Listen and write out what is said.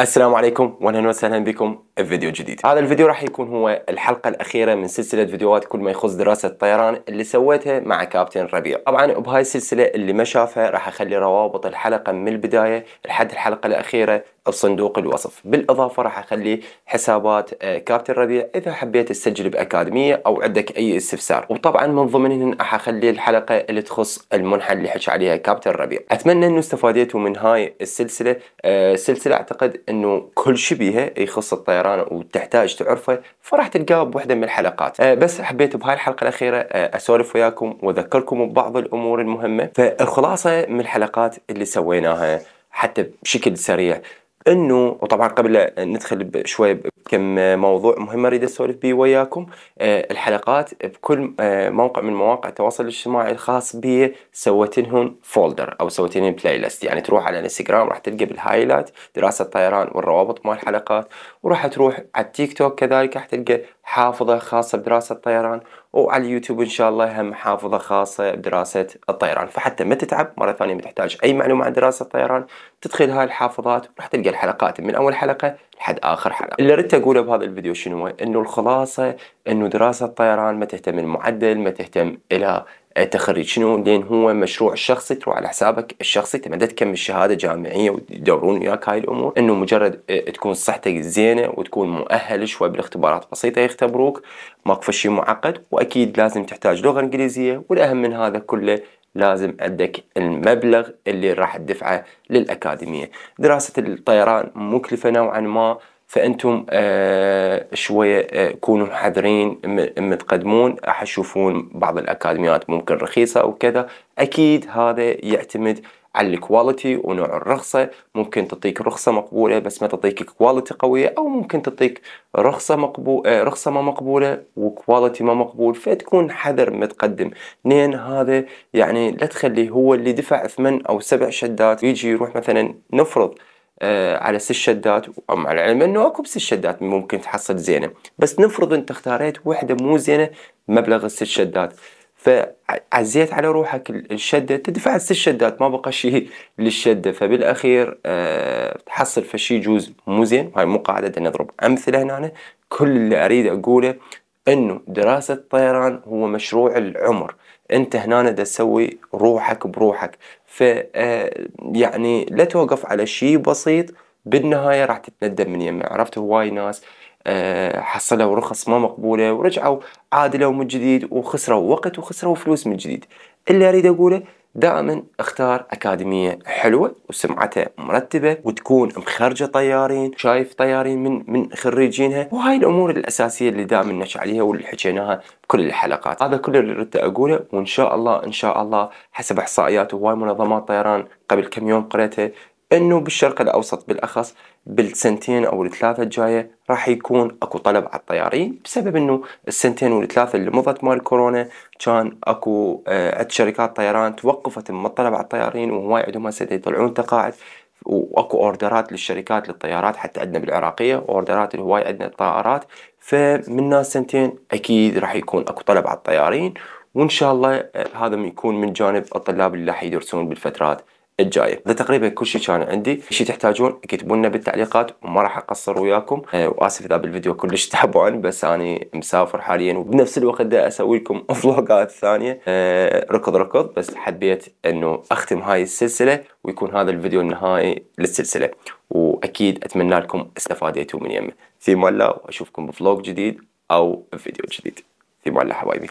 السلام عليكم واهلا وسهلا بكم. بفيديو جديد. هذا الفيديو راح يكون هو الحلقة الأخيرة من سلسلة فيديوهات كل ما يخص دراسة الطيران اللي سويتها مع كابتن ربيع. طبعا بهاي السلسلة اللي ما شافها راح أخلي روابط الحلقة من البداية لحد الحلقة الأخيرة بصندوق الوصف. بالإضافة راح أخلي حسابات آه، كابتن ربيع إذا حبيت تسجل بأكاديمية أو عندك أي استفسار. وطبعا من ضمنهن راح أخلي الحلقة اللي تخص المنحة اللي حكى عليها كابتن ربيع أتمنى أنه استفاديتوا من هاي السلسلة. آه، سلسلة أعتقد أنه كل شيء بيها يخص الطيران وتحتاج تعرفه فراح تلقاه بوحدة من الحلقات. آه، بس حبيت بهاي الحلقة الأخيرة أسولف وياكم وأذكركم ببعض الأمور المهمة. فالخلاصة من الحلقات اللي سويناها حتى بشكل سريع. إنه وطبعا قبل ندخل شوي بكم موضوع مهم أريد اسولف به وياكم آه، الحلقات بكل آه، موقع من مواقع التواصل الاجتماعي الخاص بي سويت لهم folder أو سويت لهم playlist يعني تروح على الانستغرام راح تلقى بال highlight دراسة طيران والروابط مال الحلقات وراح تروح على التيك توك كذلك راح تلقى حافظة خاصة بدراسة الطيران وعلى اليوتيوب إن شاء الله هم حافظة خاصة بدراسة الطيران. فحتى ما تتعب مرة ثانية ما تحتاج أي معلومة عن دراسة الطيران تدخل هاي الحافظات وراح تلقى الحلقات. من أول حلقة لحد آخر حلقة. اللي ردت أقوله بهذا الفيديو شنو؟ إنه الخلاصة إنه دراسة الطيران ما تهتم المعدل ما تهتم إلى تخرج شنو؟ لين هو مشروع شخصي تروح على حسابك الشخصي. تبدا تكمل شهادة جامعية ويدورون وياك هاي الأمور. إنه مجرد تكون صحتك زينة وتكون مؤهل شوي بالاختبارات بسيطة يختبروك. ماكو شيء معقد. وأكيد لازم تحتاج لغة إنجليزية. والأهم من هذا كله لازم عندك المبلغ اللي راح تدفعه للأكاديمية. دراسة الطيران مكلفة نوعا ما. فأنتم آه شوية آه كونوا حذرين متقدمون راح تشوفون بعض الأكاديميات ممكن رخيصة وكذا أكيد هذا يعتمد على ال quality ونوع الرخصة. ممكن تعطيك رخصة مقبولة بس ما تعطيك quality قوية أو ممكن تعطيك رخصة مقبول آه رخصة ما مقبولة و quality ما مقبول. فتكون حذر متقدم. اثنين هذا يعني لا تخليه هو اللي دفع ثمان أو سبع شدات يجي يروح مثلا نفرض على ست شدات مع العلم إنه أكو ست شدات ممكن تحصل زينة. بس نفرض أنت اختاريت وحدة مو زينة مبلغ الست شدات فعزيت على روحك الشدة تدفع ست شدات ما بقى شيء للشدة. فبالأخير أه تحصل فشي يجوز مو زين هاي مو قاعدة نضرب أمثلة هنا كل اللي أريد أقوله إنه دراسة الطيران هو مشروع العمر. انت هنا دا تسوي روحك بروحك. ف آه، يعني لا توقف على شيء بسيط بالنهاية راح تتندم من يمه. عرفت؟ هواي ناس آه، حصلوا رخص ما مقبولة ورجعوا عادلوا من جديد وخسروا وقت وخسروا فلوس من جديد. اللي أريد أقوله دائما اختار أكاديمية حلوة وسمعتها مرتبة وتكون مخرجة طيارين شايف طيارين من من خريجينها. وهاي الأمور الأساسية اللي دائما نحكي عليها واللي حكيناها بكل الحلقات. هذا كل اللي ردت أقوله وإن شاء الله إن شاء الله حسب إحصائيات هواي منظمات طيران قبل كم يوم قريتها إنه بالشرق الأوسط بالأخص بالسنتين أو الثلاثة الجاية راح يكون أكو طلب على الطيارين بسبب إنه السنتين والثلاثة اللي مضت مال كورونا كان أكو آه عند شركات طيران توقفت من الطلب على الطيارين وهواي عندهم هسه يطلعون تقاعد وأكو أوردرات للشركات للطيارات حتى عندنا بالعراقية أوردرات الهواي عندنا الطائرات فمن ناس سنتين أكيد راح يكون أكو طلب على الطيارين وإن شاء الله آه هذا يكون من جانب الطلاب اللي راح يدرسون بالفترات الجاية. ده تقريبا كل شيء كان عندي شيء تحتاجون اكتبوا لنا بالتعليقات وما راح أقصر وياكم. أه وآسف إذا بالفيديو كلش تعبان بس أني مسافر حاليا وبنفس الوقت دا أسوي لكم فلوجات ثانية. أه ركض ركض بس حبيت إنه أختم هاي السلسلة ويكون هذا الفيديو النهائي للسلسلة. وأكيد أتمنى لكم استفاديتوا من يمه. في الله وأشوفكم بفلوج جديد أو بفيديو جديد. في الله حبايبي.